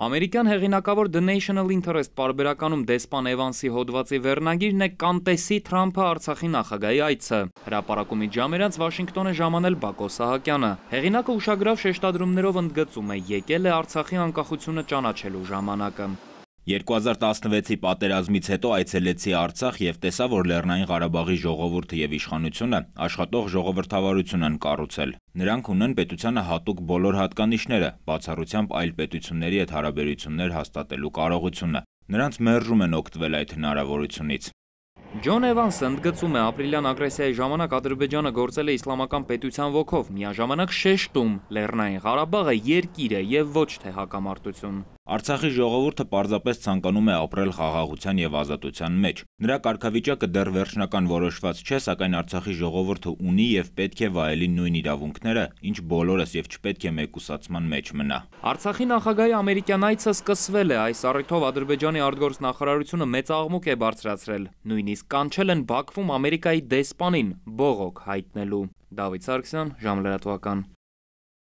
Ամերիկյան հեղինակավոր The National Interest պարբերականում դեսպան Էվանսի հոդվածի վերնագիրն է «Կանտեսի Թրամփը Արցախի նախագահի այցը»։ Հրապարակումից ժամերած Վաշինգտոն է ժամանել Բակո Սահակյանը։ Հեղինակը ուշագրավ շեշտադրումներով ընդգծում է՝ եկել է Արցախի անկախությունը ճանաչելու ժամանակը։ 2016-ի պատերազմից հետո այցելեցի Արցախ եւ տեսա, որ Լեռնային Ղարաբաղի ժողովուրդը եւ իշխանությունը աշխատող ժողովրդավարություն են կառուցել։ Նրանք ունեն պետությանը հատուկ բոլոր հատկանիշները, բացառությամբ այլ պետությունների հետ հարաբերություններ հաստատելու կարողությունը։ Նրանց մերժում են օգտվել այդ հնարավորությունից։ Ջոն Էվանսը ընդգծում է ապրիլյան ագրեսիայի ժամանակ Ադրբեջանը գործել է իսլամական պետության ոգով, միաժամանակ շեշտում Լեռնային Ղարաբաղը երկիր է եւ ոչ թե հակամարտություն։ Արցախի ժողովուրդը պարզապես ցանկանում է ապրել խաղաղության եւ ազատության մեջ։ Նրա կարգավիճակը դեռ վերջնական որոշված չէ, սակայն Արցախի ժողովուրդը ունի եւ պետք է վայելի նույն իրավունքները, ինչ բոլորս եւ չպետք է մեկուսացման մեջ մնա։ Արցախի նախագահի ամերիկյան այցը սկսվել է այս առիթով Ադրբեջանի արտգործնախարարությունը մեծ աղմուկ է բարձրացրել։ Նույնիսկ կանչել են Բաքվում Ամերիկայի դեսպանին բողոք հայտնելու։ Դավիթ Սարգսյան, ժամլրատվական։